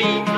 beat.